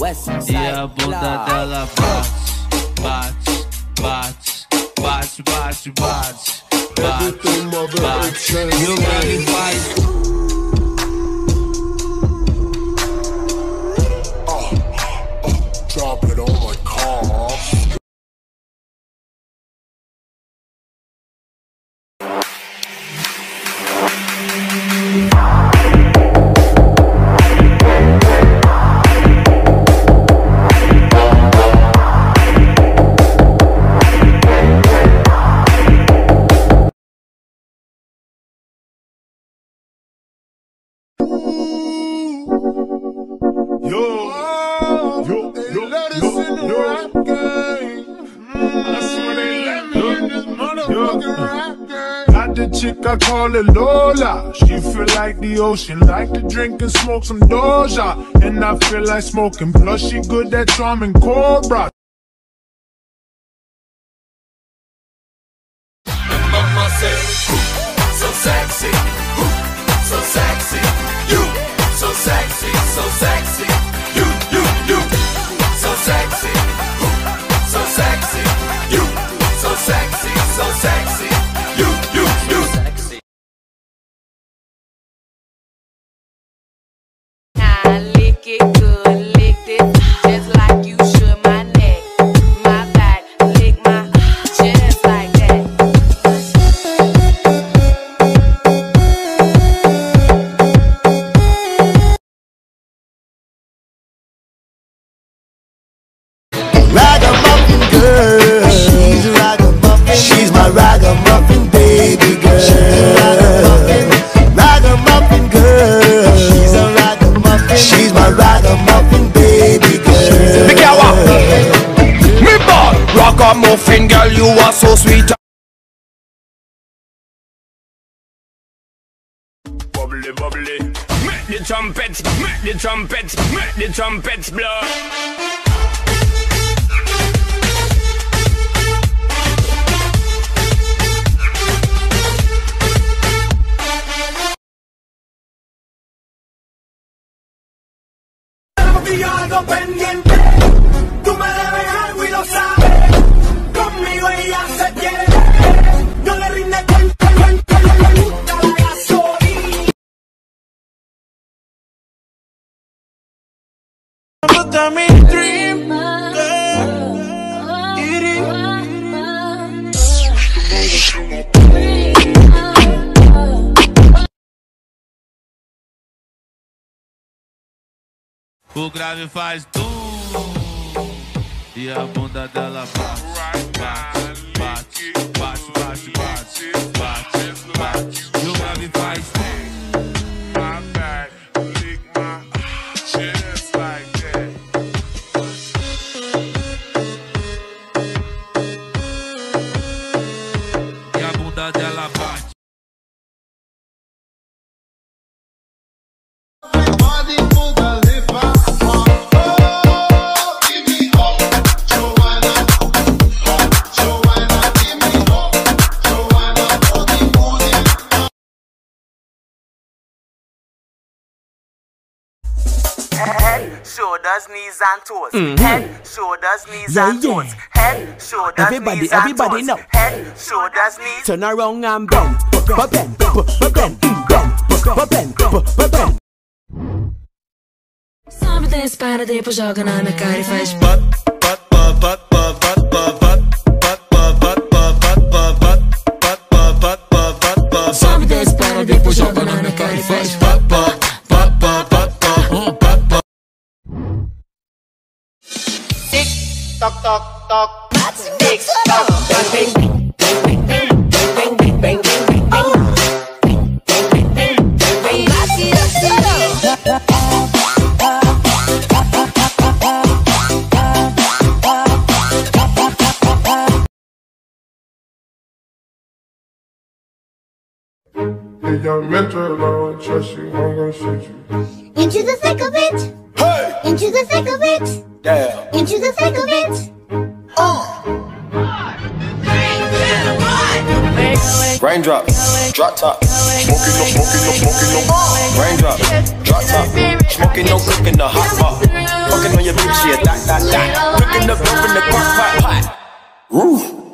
West Side e a bunda dela bate, bate, bate, bate, bate, bate, bate, bate. E o grave faz Got the chick I call it Lola. She feel like the ocean, like to drink and smoke some Doja. And I feel like smoking, plus she good at charming Cobra. Mama so sexy, so sexy, you, so sexy, so Good, She's my ragamuffin baby girl. Big yawa. Me ball, ragamuffin girl, you are so sweet. Bubbly, bubbly. Make the trumpets, make the trumpets, make the trumpets blow. Contigo pendiente, tú me debes algo y lo sabes. Conmigo ella se quiere, no le rinde cuenta, cuenta, le gusta la gasolina. O grave faz dum e a bunda dela bate, bate, bate, Head, shoulders, knees and toes. Mm-hmm. Head, shoulders, knees yeah, and toes. Head, shoulders, everybody, knees everybody and toes. Everybody, everybody now. Head, shoulders, knees. Turn around and bend, bend, bend, bend, bend, bend, bend, bend. Some of this para depois joga na minha cara e faz. tok tok tok tick tock bang bang bang bang bang bang bang bang Hey, young mentor, I don't trust you, I'm gonna shoot you. Into the thick of it! Hey! Into the thick of it! Damn. Into the thick of it. Oh. Raindrop, drop top, smoking no, smoking no, smoking no. Raindrop, drop top, smoking no, cooking the hot pot. Fucking on your bitch, yeah, that, that, that. Cooking the beef in the crock pot, pot. Woo.